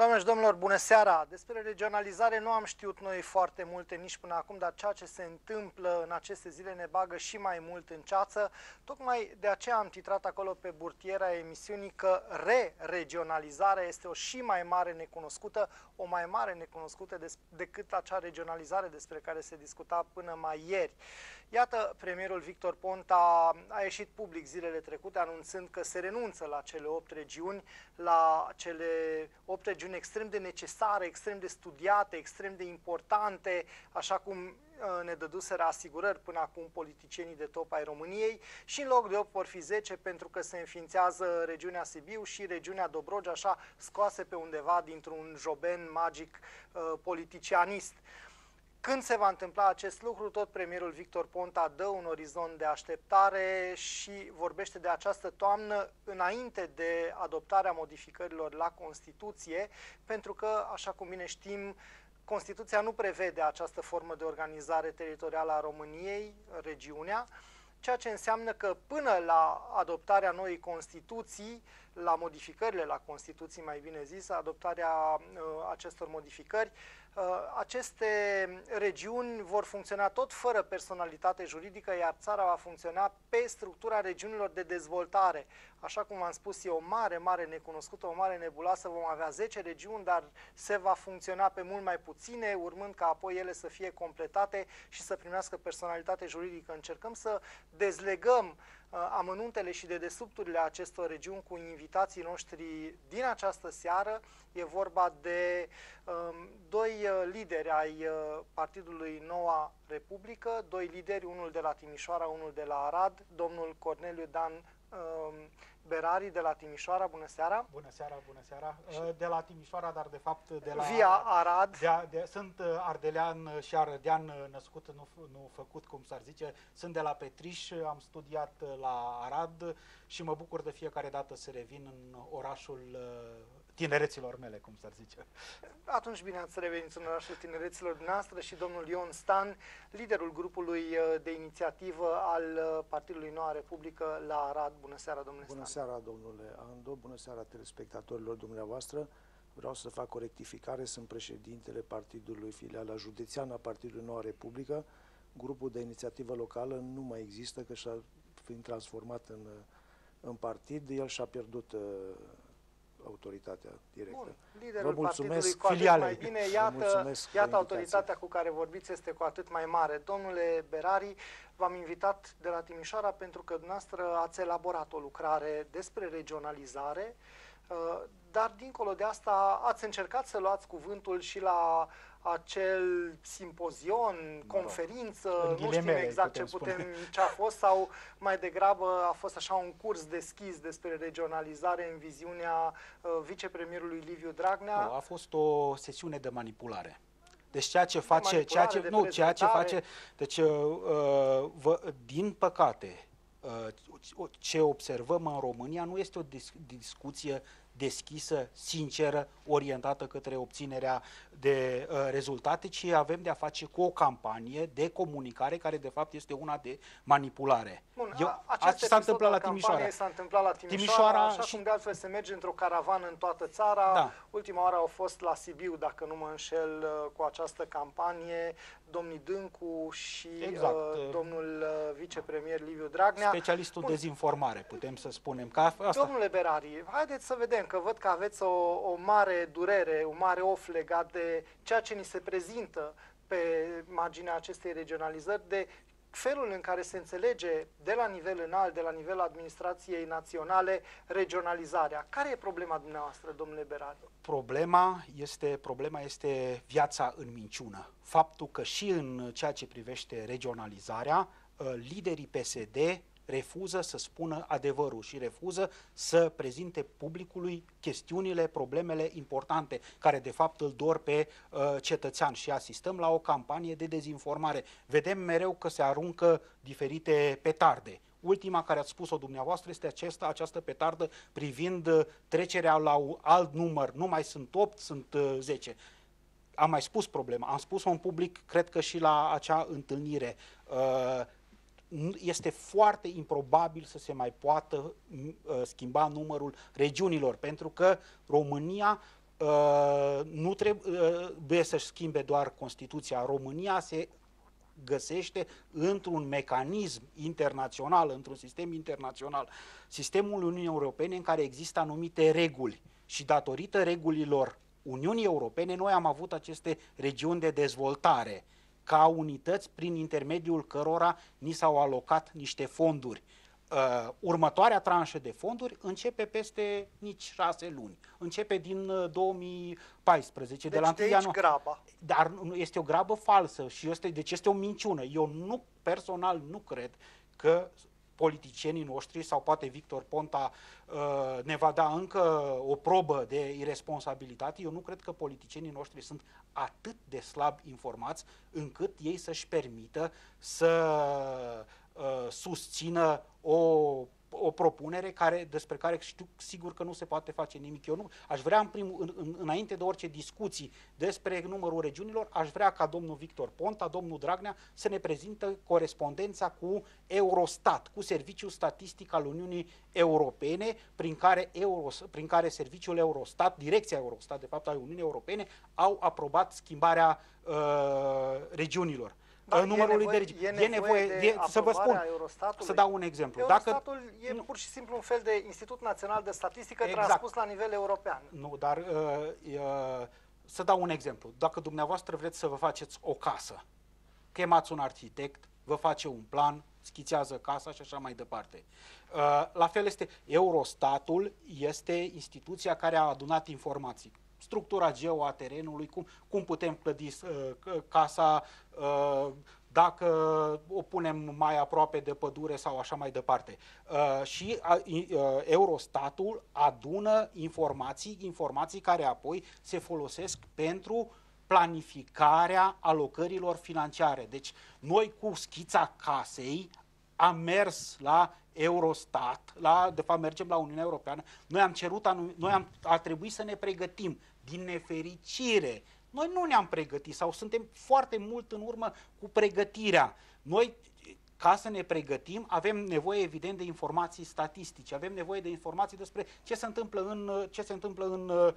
Doamne și domnilor, bună seara! Despre regionalizare nu am știut noi foarte multe nici până acum, dar ceea ce se întâmplă în aceste zile ne bagă și mai mult în ceață. Tocmai de aceea am titrat acolo pe burtiera emisiunii că re-regionalizarea este o și mai mare necunoscută, o mai mare necunoscută decât acea regionalizare despre care se discuta până mai ieri. Iată, premierul Victor Ponta a ieșit public zilele trecute anunțând că se renunță la cele opt regiuni, la cele opt regiuni extrem de necesare, extrem de studiate, extrem de importante, așa cum uh, ne dăduseră asigurări până acum politicienii de top ai României și în loc de 8 vor fi 10 pentru că se înființează regiunea Sibiu și regiunea Dobrogea, așa scoase pe undeva dintr-un joben magic uh, politicianist. Când se va întâmpla acest lucru, tot premierul Victor Ponta dă un orizont de așteptare și vorbește de această toamnă înainte de adoptarea modificărilor la Constituție, pentru că, așa cum bine știm, Constituția nu prevede această formă de organizare teritorială a României, regiunea, ceea ce înseamnă că până la adoptarea noii Constituții, la modificările la Constituții, mai bine zis, adoptarea uh, acestor modificări, uh, aceste regiuni vor funcționa tot fără personalitate juridică, iar țara va funcționa pe structura regiunilor de dezvoltare. Așa cum am spus, e o mare, mare necunoscută, o mare nebuloasă, vom avea 10 regiuni, dar se va funcționa pe mult mai puține, urmând ca apoi ele să fie completate și să primească personalitate juridică. Încercăm să dezlegăm uh, Uh, amănuntele și dedesubturile acestor regiuni cu invitații noștri din această seară. E vorba de um, doi uh, lideri ai uh, Partidului Noua Republică, doi lideri, unul de la Timișoara, unul de la Arad, domnul Corneliu Dan um, Berari de la Timișoara, bună seara! Bună seara, bună seara! De la Timișoara, dar de fapt de la... Via Arad. De, de, sunt uh, ardelean și ardean uh, născut, nu, nu făcut, cum s-ar zice. Sunt de la Petriș, am studiat uh, la Arad și mă bucur de fiecare dată să revin în orașul tinereților mele, cum s-ar zice. Atunci bine ați revenit în orașul tinereților noastre și domnul Ion Stan, liderul grupului uh, de inițiativă al uh, Partidului Noua Republică la Arad. Bună seara, domnule Bună Stan. seara, domnule Ando, bună seara telespectatorilor dumneavoastră. Vreau să fac o rectificare, sunt președintele Partidului Filiala Județeană a Partidului Noua Republică. Grupul de inițiativă locală nu mai există, că și-a fiind transformat în, în partid, el și-a pierdut uh, autoritatea directă. Bun. Liderul Vă mulțumesc, cu filiale. mai bine. Iată, iată autoritatea cu care vorbiți este cu atât mai mare. Domnule Berari, v-am invitat de la Timișoara pentru că dumneavoastră ați elaborat o lucrare despre regionalizare, uh, dar dincolo de asta ați încercat să luați cuvântul și la acel simpozion, conferință, nu știm exact ce putem, spune. ce a fost sau mai degrabă a fost așa un curs deschis despre regionalizare în viziunea uh, vicepremierului Liviu Dragnea. Nu, a fost o sesiune de manipulare. Deci ceea ce face, ceea ce, nu, ceea ce face, deci uh, uh, vă, din păcate, uh, ce observăm în România nu este o dis discuție deschisă, sinceră, orientată către obținerea de uh, rezultate, ci avem de a face cu o campanie de comunicare care de fapt este una de manipulare. Bun, Eu, acest s-a întâmplat la Timișoara. S-a întâmplat la Timișoara, Timișoara așa și... cum de altfel se merge într-o caravană în toată țara. Da. Ultima oară au fost la Sibiu, dacă nu mă înșel, uh, cu această campanie, domnii Dâncu și exact. uh, domnul uh, vicepremier Liviu Dragnea. Specialistul Bun. dezinformare, putem să spunem. Că asta... Domnule Berari, haideți să vedem că văd că aveți o, o mare durere, un mare of legat de ceea ce ni se prezintă pe marginea acestei regionalizări, de felul în care se înțelege de la nivel înalt, de la nivel administrației naționale, regionalizarea. Care e problema dumneavoastră, domnule Berari? Problema este, problema este viața în minciună. Faptul că și în ceea ce privește regionalizarea, ă, liderii PSD refuză să spună adevărul și refuză să prezinte publicului chestiunile, problemele importante care de fapt îl dor pe uh, cetățean și asistăm la o campanie de dezinformare. Vedem mereu că se aruncă diferite petarde. Ultima care ați spus-o dumneavoastră este aceasta, această petardă privind uh, trecerea la un alt număr. Nu mai sunt 8, sunt uh, 10 am mai spus problema, am spus-o în public, cred că și la acea întâlnire. Uh, este foarte improbabil să se mai poată uh, schimba numărul regiunilor, pentru că România uh, nu trebuie uh, să-și schimbe doar Constituția. România se găsește într-un mecanism internațional, într-un sistem internațional, sistemul Uniunii Europene în care există anumite reguli și datorită regulilor Uniunii Europene noi am avut aceste regiuni de dezvoltare ca unități prin intermediul cărora ni s-au alocat niște fonduri. Uh, următoarea tranșă de fonduri începe peste nici șase luni. Începe din uh, 2014. Deci de la de aici ianu... graba. Dar este o grabă falsă și este, deci este o minciună. Eu nu, personal, nu cred că politicienii noștri sau poate Victor Ponta uh, ne va da încă o probă de irresponsabilitate. Eu nu cred că politicienii noștri sunt atât de slab informați încât ei să-și permită să uh, susțină o o propunere care, despre care știu sigur că nu se poate face nimic. Eu nu, aș vrea, în primul, în, în, înainte de orice discuții despre numărul regiunilor, aș vrea ca domnul Victor Ponta, domnul Dragnea, să ne prezintă corespondența cu Eurostat, cu Serviciul Statistic al Uniunii Europene, prin care, Euro, prin care Serviciul Eurostat, Direcția Eurostat, de fapt, al Uniunii Europene, au aprobat schimbarea uh, regiunilor da, numărului nevoie, de E nevoie, e nevoie de, de să vă spun, să dau un exemplu. Eurostatul Dacă, e nu, pur și simplu un fel de Institut Național de Statistică exact. transpus la nivel european. Nu, dar uh, uh, să dau un exemplu. Dacă dumneavoastră vreți să vă faceți o casă, chemați un arhitect, vă face un plan, schițează casa și așa mai departe. Uh, la fel este Eurostatul, este instituția care a adunat informații structura geo a terenului, cum, cum putem clădi uh, casa, uh, dacă o punem mai aproape de pădure sau așa mai departe. Uh, și uh, Eurostatul adună informații, informații care apoi se folosesc pentru planificarea alocărilor financiare. Deci noi cu schița casei am mers la Eurostat, la, de fapt mergem la Uniunea Europeană, noi am cerut, anum, noi am, a trebuit să ne pregătim din nefericire. Noi nu ne-am pregătit sau suntem foarte mult în urmă cu pregătirea. Noi ca să ne pregătim, avem nevoie evident de informații statistice, avem nevoie de informații despre ce se întâmplă în, ce se întâmplă în uh,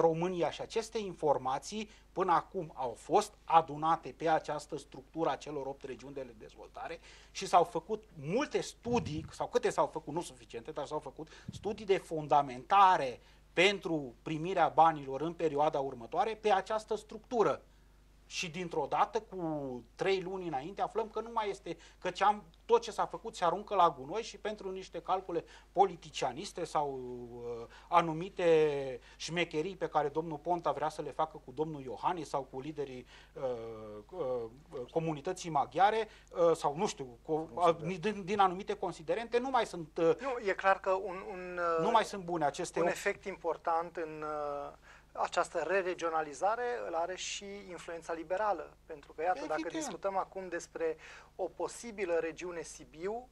România și aceste informații până acum au fost adunate pe această structură a celor 8 regiuni de dezvoltare și s-au făcut multe studii, sau câte s-au făcut, nu suficiente, dar s-au făcut studii de fundamentare pentru primirea banilor în perioada următoare pe această structură. Și dintr-o dată, cu trei luni înainte, aflăm că nu mai este, că ce am, tot ce s-a făcut se aruncă la gunoi și pentru niște calcule politicianiste sau uh, anumite șmecherii pe care domnul Ponta vrea să le facă cu domnul Iohannis sau cu liderii uh, uh, comunității maghiare uh, sau nu știu, cu, uh, din, din anumite considerente, nu mai sunt... Uh, nu, e clar că un, un, nu mai sunt bune aceste... Un efect important în... Uh, această re-regionalizare îl are și influența liberală. Pentru că, iată, Evident. dacă discutăm acum despre o posibilă regiune Sibiu,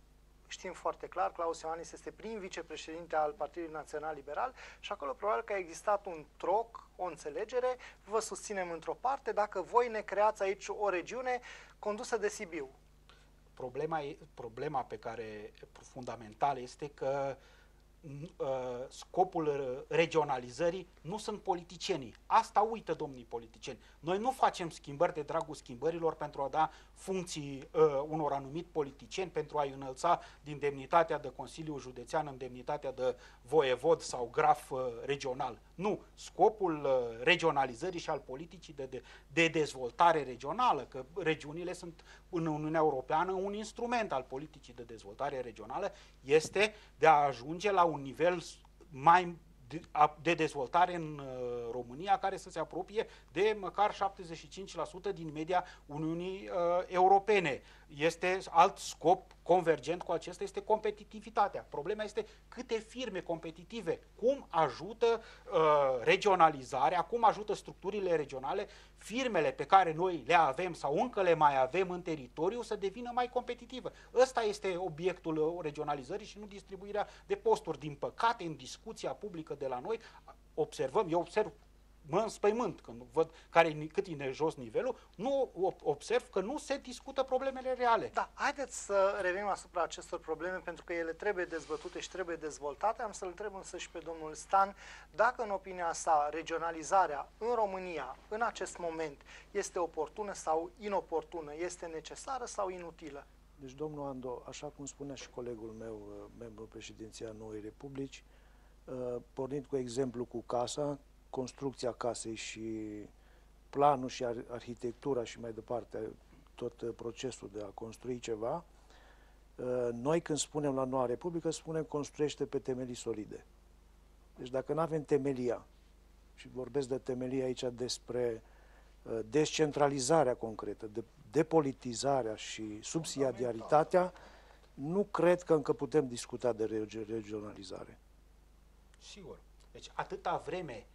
știm foarte clar, Claus Ioanis este prim vicepreședinte al Partidului Național Liberal și acolo probabil că a existat un troc, o înțelegere, vă susținem într-o parte, dacă voi ne creați aici o regiune condusă de Sibiu. Problema, problema pe care fundamentală este că uh, Uh, scopul uh, regionalizării nu sunt politicienii. Asta uită domnii politicieni. Noi nu facem schimbări de dragul schimbărilor pentru a da funcții uh, unor anumit politicieni, pentru a-i înălța din demnitatea de Consiliu Județean în demnitatea de voievod sau graf uh, regional. Nu. Scopul uh, regionalizării și al politicii de, de, de dezvoltare regională, că regiunile sunt în Uniunea Europeană un instrument al politicii de dezvoltare regională, este de a ajunge la un nivel mai de dezvoltare în uh, România care să se apropie de măcar 75% din media Uniunii uh, Europene. Este alt scop convergent cu acesta, este competitivitatea. Problema este câte firme competitive, cum ajută uh, regionalizarea, cum ajută structurile regionale, firmele pe care noi le avem sau încă le mai avem în teritoriu să devină mai competitivă. Ăsta este obiectul regionalizării și nu distribuirea de posturi. Din păcate, în discuția publică de la noi, observăm, eu observ mă înspăimânt când văd care, cât e jos nivelul, nu observ că nu se discută problemele reale. Da, haideți să revenim asupra acestor probleme, pentru că ele trebuie dezbătute și trebuie dezvoltate. Am să-l întreb însă și pe domnul Stan, dacă în opinia sa regionalizarea în România, în acest moment, este oportună sau inoportună, este necesară sau inutilă? Deci, domnul Ando, așa cum spunea și colegul meu, uh, membru președinția Noii Republici, uh, pornind cu exemplu cu casa, construcția casei și planul și arhitectura și mai departe, tot uh, procesul de a construi ceva, noi când spunem la Noua Republică, spunem construiește pe temelii solide. Deci dacă nu avem temelia, și vorbesc de temelie aici despre descentralizarea concretă, de depolitizarea și subsidiaritatea, nu cred că încă putem discuta de regionalizare. Sigur. Deci atâta vreme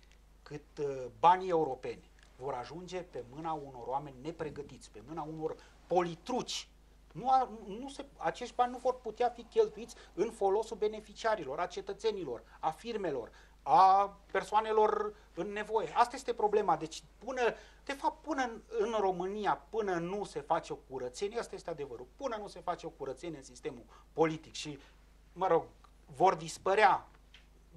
cât uh, banii europeni vor ajunge pe mâna unor oameni nepregătiți, pe mâna unor politruci, nu, a, nu se, acești bani nu vor putea fi cheltuiți în folosul beneficiarilor, a cetățenilor, a firmelor, a persoanelor în nevoie. Asta este problema. Deci până, de fapt, până în, în România, până nu se face o curățenie, asta este adevărul, până nu se face o curățenie în sistemul politic și, mă rog, vor dispărea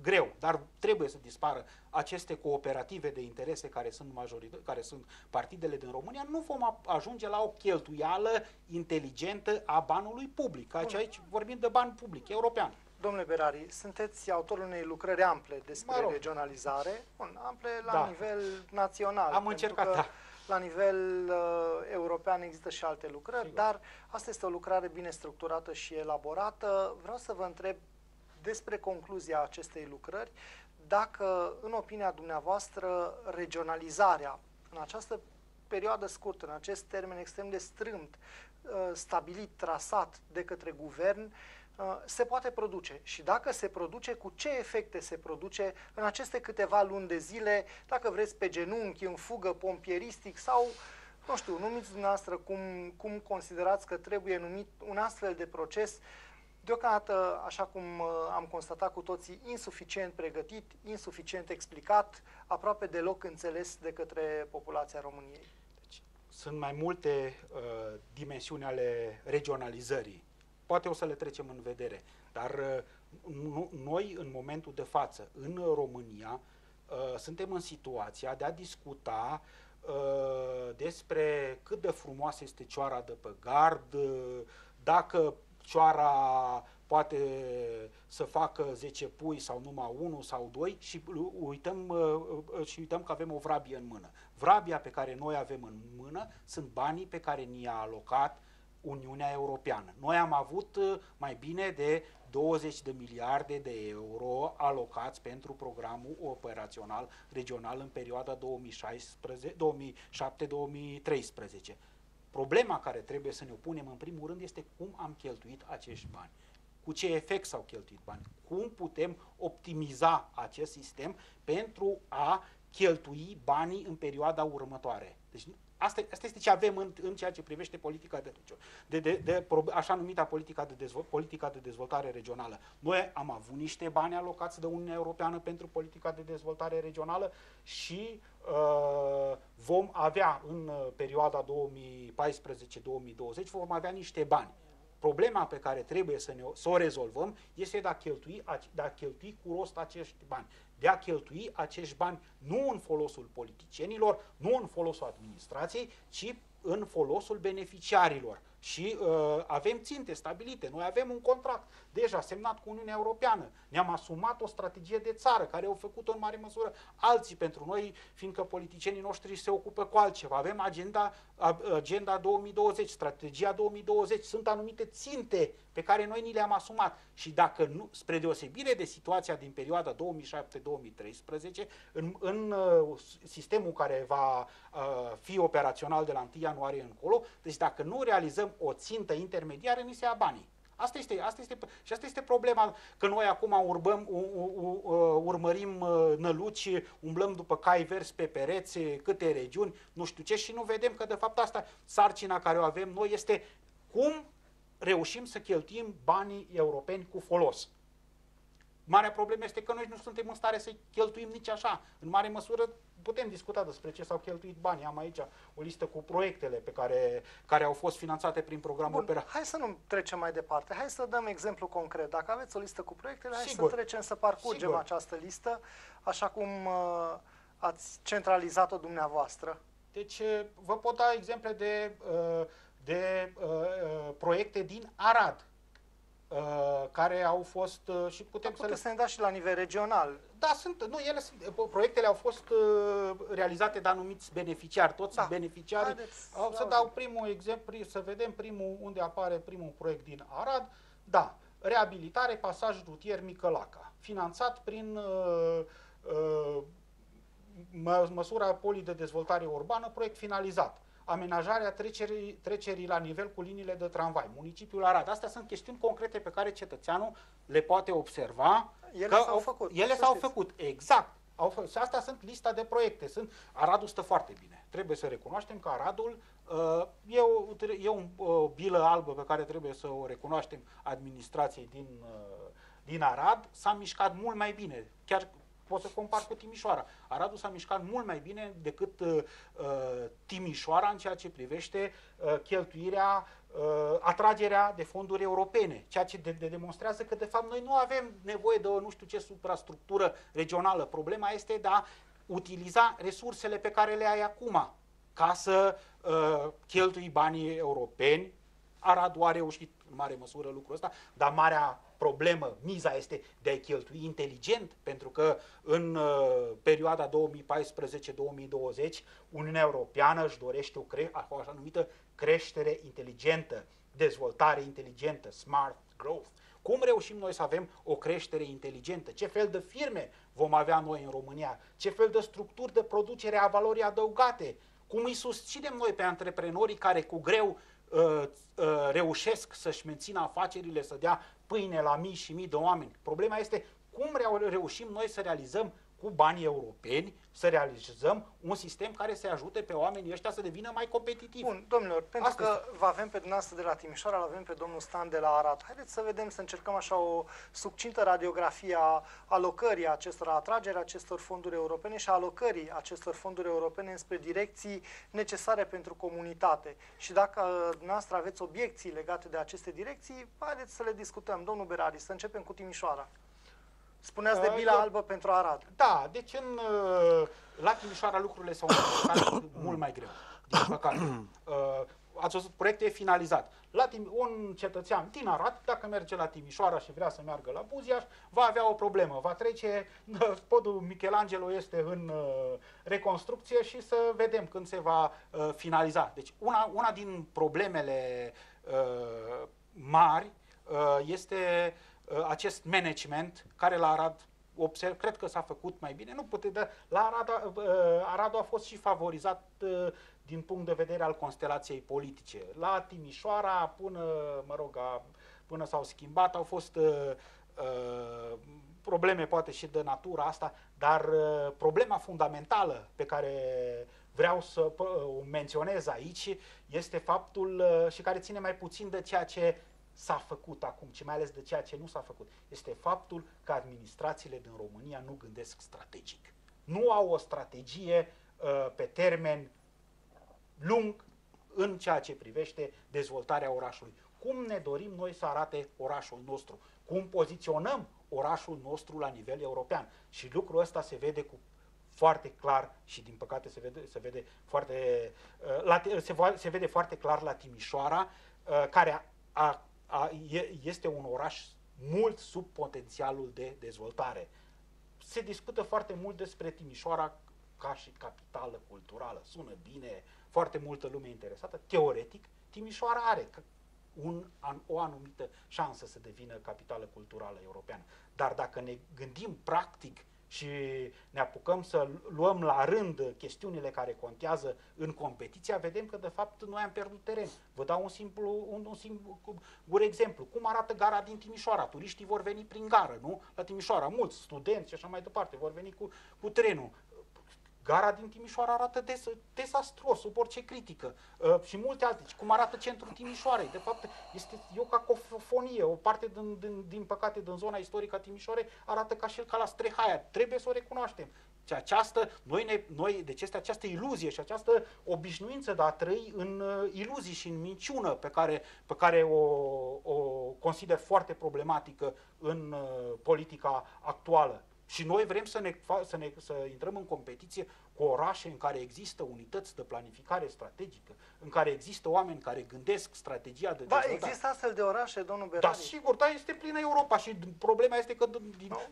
greu, dar trebuie să dispară aceste cooperative de interese care sunt, majorită, care sunt partidele din România, nu vom ajunge la o cheltuială inteligentă a banului public. Aici vorbim de bani public, european. Domnule Berari, sunteți autorul unei lucrări ample despre mă rog. regionalizare, bun, ample la da. nivel național. Am încercat, că da. La nivel uh, european există și alte lucrări, Sigur. dar asta este o lucrare bine structurată și elaborată. Vreau să vă întreb despre concluzia acestei lucrări, dacă, în opinia dumneavoastră, regionalizarea în această perioadă scurtă, în acest termen extrem de strâmt, uh, stabilit, trasat de către guvern, Uh, se poate produce. Și dacă se produce, cu ce efecte se produce în aceste câteva luni de zile, dacă vreți pe genunchi, în fugă, pompieristic sau, nu știu, numiți dumneavoastră cum, cum considerați că trebuie numit un astfel de proces deocamdată, așa cum uh, am constatat cu toții, insuficient pregătit, insuficient explicat, aproape deloc înțeles de către populația României. Deci, sunt mai multe uh, dimensiuni ale regionalizării poate o să le trecem în vedere. Dar uh, noi, în momentul de față, în România, uh, suntem în situația de a discuta uh, despre cât de frumoasă este cioara de pe gard, dacă cioara poate să facă 10 pui sau numai unul sau doi și uităm, și uităm că avem o vrabie în mână. Vrabia pe care noi avem în mână sunt banii pe care ni-a alocat Uniunea Europeană. Noi am avut uh, mai bine de 20 de miliarde de euro alocați pentru programul operațional regional în perioada 2007-2013. Problema care trebuie să ne opunem în primul rând este cum am cheltuit acești bani. Cu ce efect s-au cheltuit bani? Cum putem optimiza acest sistem pentru a cheltui banii în perioada următoare? Deci Asta, asta este ce avem în, în ceea ce privește politica de, de, de, de așa numita politica de, dezvol, politica de dezvoltare regională. Noi am avut niște bani alocați de Uniunea Europeană pentru politica de dezvoltare regională și uh, vom avea în uh, perioada 2014-2020 vom avea niște bani. Problema pe care trebuie să, ne, să o rezolvăm este de a, cheltui, de a cheltui cu rost acești bani. De a cheltui acești bani nu în folosul politicienilor, nu în folosul administrației, ci în folosul beneficiarilor și uh, avem ținte stabilite. Noi avem un contract deja semnat cu Uniunea Europeană. Ne-am asumat o strategie de țară care au făcut-o în mare măsură alții pentru noi, fiindcă politicienii noștri se ocupă cu altceva. Avem agenda, agenda 2020, strategia 2020, sunt anumite ținte pe care noi ni le-am asumat. Și dacă nu, spre deosebire de situația din perioada 2007-2013, în, în uh, sistemul care va uh, fi operațional de la 1 ianuarie încolo, deci dacă nu realizăm o țintă intermediară, ni se ia banii. Asta este, asta este, și asta este problema, că noi acum urbăm, u, u, u, urmărim uh, năluci, umblăm după cai verzi pe pereți, câte regiuni, nu știu ce, și nu vedem că de fapt asta, sarcina care o avem noi este cum reușim să cheltuim banii europeni cu folos. Marea problemă este că noi nu suntem în stare să cheltuim nici așa. În mare măsură putem discuta despre ce s-au cheltuit banii. Am aici o listă cu proiectele pe care, care au fost finanțate prin programul Bun, hai să nu trecem mai departe. Hai să dăm exemplu concret. Dacă aveți o listă cu proiectele, hai Sigur. să trecem să parcurgem Sigur. această listă, așa cum uh, ați centralizat-o dumneavoastră. Deci uh, vă pot da exemple de, uh, de uh, uh, proiecte din Arad uh, care au fost uh, și putem să le Puteți să ne dați și la nivel regional. Da, sunt, nu, ele sunt, proiectele au fost uh, realizate de anumiți beneficiari, toți Da. sunt beneficiari. Haideți Au, să să auzim. dau primul exemplu, să vedem primul, unde apare primul proiect din Arad. Da, reabilitare pasaj rutier Micălaca, finanțat prin uh, uh, mă, măsura Poli de dezvoltare urbană, proiect finalizat. Amenajarea trecerii, trecerii la nivel cu liniile de tramvai, municipiul Arad. Astea sunt chestiuni concrete pe care cetățeanul le poate observa. Ele că s-au au- făcut, Ele să s-au știți. făcut, exact. Au fă, și astea sunt lista de proiecte. Sunt, Aradul stă foarte bine. Trebuie să recunoaștem că Aradul uh, e, o, e o uh, bilă albă pe care trebuie să o recunoaștem administrației din, uh, din Arad. S-a mișcat mult mai bine. Chiar pot să compar cu Timișoara. Aradul s-a mișcat mult mai bine decât uh, uh, Timișoara în ceea ce privește uh, cheltuirea, uh, atragerea de fonduri europene, ceea ce de, de demonstrează că de fapt noi nu avem nevoie de o nu știu ce suprastructură regională. Problema este de a utiliza resursele pe care le ai acum ca să uh, cheltui banii europeni. Aradul a reușit în mare măsură lucrul ăsta, dar marea problemă, miza este de a cheltui inteligent, pentru că în uh, perioada 2014-2020 Uniunea Europeană își dorește o, cre- o așa numită creștere inteligentă, dezvoltare inteligentă, smart growth. Cum reușim noi să avem o creștere inteligentă? Ce fel de firme vom avea noi în România? Ce fel de structuri de producere a valorii adăugate? Cum îi susținem noi pe antreprenorii care cu greu uh, uh, reușesc să-și mențină afacerile, să dea pâine la mii și mii de oameni? Problema este cum reu- reușim noi să realizăm cu banii europeni, să realizăm un sistem care să ajute pe oamenii ăștia să devină mai competitivi. Bun, domnilor, pentru Asta că vă avem pe dumneavoastră de la Timișoara, îl avem pe domnul Stan de la Arad. Haideți să vedem, să încercăm așa o succintă radiografie a alocării acestor, a atragerii acestor fonduri europene și a alocării acestor fonduri europene spre direcții necesare pentru comunitate. Și dacă uh, dumneavoastră aveți obiecții legate de aceste direcții, haideți să le discutăm. Domnul Berari, să începem cu Timișoara. Spuneați de Uh, bila eu- albă pentru Arad. Da, deci în, uh, la Timișoara lucrurile s-au întâmplat mult mai greu, din păcate. Uh, Ați văzut, proiectul e finalizat. La Tim- un cetățean din Arad, dacă merge la Timișoara și vrea să meargă la Buziaș, va avea o problemă. Va trece, podul Michelangelo este în uh, reconstrucție și să vedem când se va uh, finaliza. Deci una, una din problemele uh, mari uh, este uh, acest management care la Arad observ, cred că s-a făcut mai bine. Nu pute, dar la Arad, uh, Aradul a fost și favorizat uh, din punct de vedere al constelației politice. La Timișoara, până, mă rog, a, până s-au schimbat, au fost uh, uh, probleme poate și de natura asta, dar uh, problema fundamentală pe care vreau să pă, o menționez aici este faptul uh, și care ține mai puțin de ceea ce s-a făcut acum, ci mai ales de ceea ce nu s-a făcut, este faptul că administrațiile din România nu gândesc strategic. Nu au o strategie uh, pe termen lung în ceea ce privește dezvoltarea orașului. Cum ne dorim noi să arate orașul nostru? Cum poziționăm orașul nostru la nivel european? Și lucrul ăsta se vede cu foarte clar și din păcate se vede, se vede, foarte, uh, la, se, va- se vede foarte clar la Timișoara, uh, care a, a, a, e- este un oraș mult sub potențialul de dezvoltare. Se discută foarte mult despre Timișoara ca și capitală culturală. Sună bine, foarte multă lume interesată. Teoretic, Timișoara are ca- un, an, o anumită șansă să devină capitală culturală europeană. Dar dacă ne gândim practic și ne apucăm să luăm la rând chestiunile care contează în competiția, vedem că de fapt noi am pierdut teren. Vă dau un simplu, un, un singur exemplu. Cum arată gara din Timișoara? Turiștii vor veni prin gară, nu? La Timișoara, mulți studenți și așa mai departe vor veni cu, cu trenul gara din Timișoara arată des, dezastruos, sub orice critică uh, și multe alte. Cum arată centrul Timișoarei. De fapt, este e o cacofonie. O parte, din, din, din păcate, din zona istorică a Timișoarei arată ca și ca la Strehaia. Trebuie să o recunoaștem. Și această, noi, ne, noi, deci este această iluzie și această obișnuință de a trăi în uh, iluzii și în minciună pe care, pe care o, o consider foarte problematică în uh, politica actuală. Și noi vrem să, ne, să, ne, să intrăm în competiție cu orașe în care există unități de planificare strategică, în care există oameni care gândesc strategia de da, dezvoltare. există astfel de orașe, domnul Da, Berari? sigur, da, este plină Europa și problema este că de,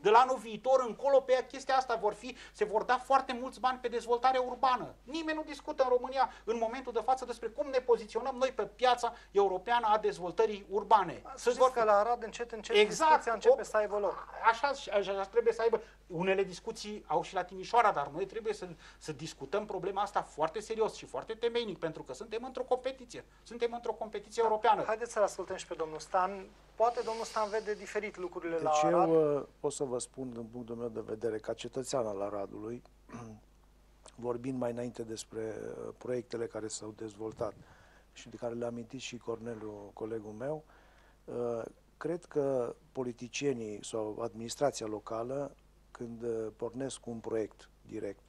de la anul viitor încolo pe chestia asta vor fi, se vor da foarte mulți bani pe dezvoltare urbană. Nimeni nu discută în România în momentul de față despre cum ne poziționăm noi pe piața europeană a dezvoltării urbane. Să știți că la Arad încet, încet Exact, discuția începe op- să aibă loc. Așa, așa, așa trebuie să aibă. Unele discuții au și la Timișoara, dar noi trebuie să, să discutăm problema asta foarte serios și foarte temeinic, pentru că suntem într-o competiție. Suntem într-o competiție europeană. Haideți să-l ascultăm și pe domnul Stan. Poate domnul Stan vede diferit lucrurile la Deci Arad. eu uh, pot să vă spun, din punctul meu de vedere, ca cetățean al Aradului, vorbind mai înainte despre uh, proiectele care s-au dezvoltat și de care le-a amintit și Cornelu, colegul meu, uh, cred că politicienii sau administrația locală, când uh, pornesc cu un proiect direct,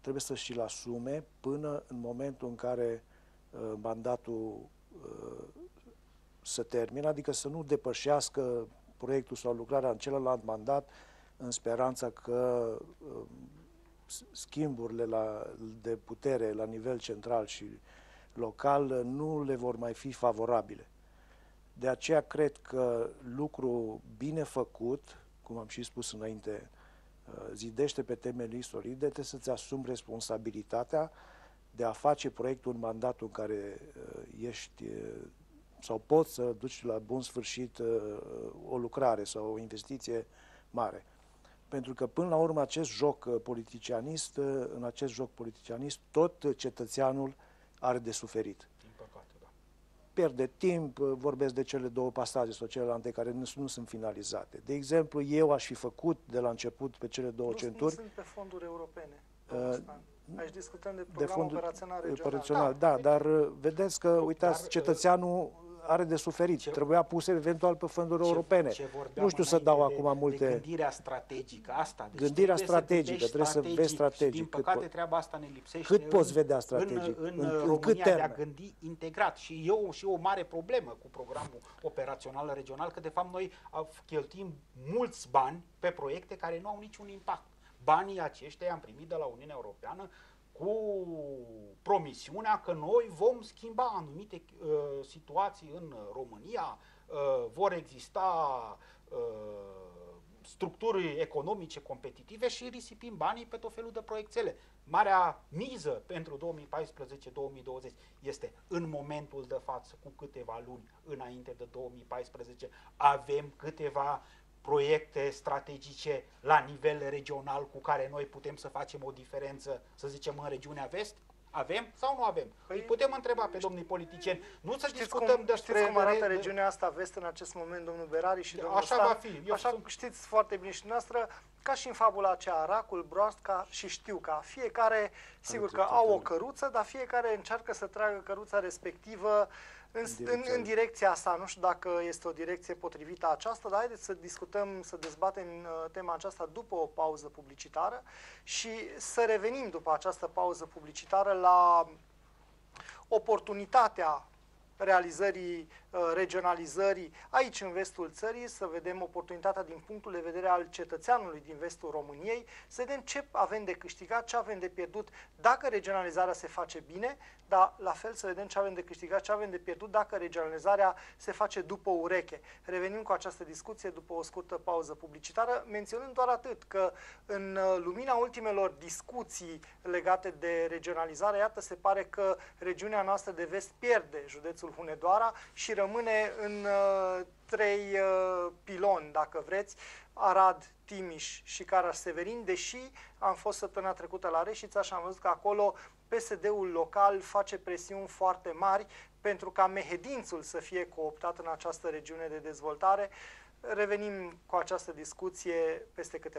trebuie să și-l asume până în momentul în care uh, mandatul uh, să termină, adică să nu depășească proiectul sau lucrarea în celălalt mandat în speranța că uh, s- schimburile la, de putere la nivel central și local uh, nu le vor mai fi favorabile. De aceea cred că lucru bine făcut, cum am și spus înainte, uh, zidește pe temelii solide, trebuie să-ți asumi responsabilitatea de a face proiectul în mandatul în care uh, ești uh, sau poți să duci la bun sfârșit uh, o lucrare sau o investiție mare. Pentru că până la urmă acest joc uh, politicianist, uh, în acest joc politicianist, tot uh, cetățeanul are de suferit Din păcate, da. Pierde timp, uh, vorbesc de cele două pasaje sau celelalte care nu, nu sunt finalizate. De exemplu, eu aș fi făcut de la început pe cele două nu, nu centuri sunt pe fonduri europene. domnul Uh, Stan. Aici discutăm de de program fonduri operațional regional. operațional. Da, dar uh, vedeți că, uitați, Dar, cetățeanul are de suferit. ce- Trebuia puse eventual pe fonduri Ce- europene. ce vorbeam Nu știu să înainte dau de- acum multe... De gândirea strategică, asta. Deci Gândirea trebuie strategică, gândești trebuie să vezi strategic Din cât păcate, po- treaba asta ne lipsește. cât poți vedea strategic, În, în, în- în România cât de a termen. gândi integrat. Și eu și o mare problemă cu programul operațional regional, că de fapt noi a- cheltuim mulți bani pe proiecte care nu au niciun impact. Banii aceștia am primit de la Uniunea Europeană cu promisiunea că noi vom schimba anumite uh, situații în România, uh, vor exista uh, structuri economice competitive și risipim banii pe tot felul de proiectele. Marea miză pentru 2014-2020 este în momentul de față, cu câteva luni înainte de 2014, avem câteva proiecte strategice la nivel regional cu care noi putem să facem o diferență, să zicem, în regiunea vest? Avem sau nu avem? Păi- Îi putem întreba pe domnii politicieni. Nu să Știți discutăm cum, despre... știți cum arată de- regiunea asta vest în acest moment, domnul Berari și domnul Așa Stan? va fi. Eu Așa sunt- știți foarte bine și dumneavoastră, ca și în fabula aceea, Racul, Broasca și știu ca fiecare, sigur că dreptate, au o da. căruță, dar fiecare încearcă să tragă căruța respectivă în, în, direcția în direcția asta. Nu știu dacă este o direcție potrivită aceasta, dar haideți să discutăm, să dezbatem uh, tema aceasta după o pauză publicitară și să revenim după această pauză publicitară la oportunitatea realizării, uh, regionalizării aici în vestul țării, să vedem oportunitatea din punctul de vedere al cetățeanului din vestul României, să vedem ce avem de câștigat, ce avem de pierdut dacă regionalizarea se face bine, dar la fel să vedem ce avem de câștigat, ce avem de pierdut dacă regionalizarea se face după ureche. Revenim cu această discuție după o scurtă pauză publicitară, menționând doar atât că în uh, lumina ultimelor discuții legate de regionalizare, iată, se pare că regiunea noastră de vest pierde județul Hunedoara și rămâne în uh, trei uh, piloni, dacă vreți, Arad, Timiș și Caraș-Severin, deși am fost săptămâna trecută la Reșița și am văzut că acolo PSD-ul local face presiuni foarte mari pentru ca Mehedințul să fie cooptat în această regiune de dezvoltare. Revenim cu această discuție peste câteva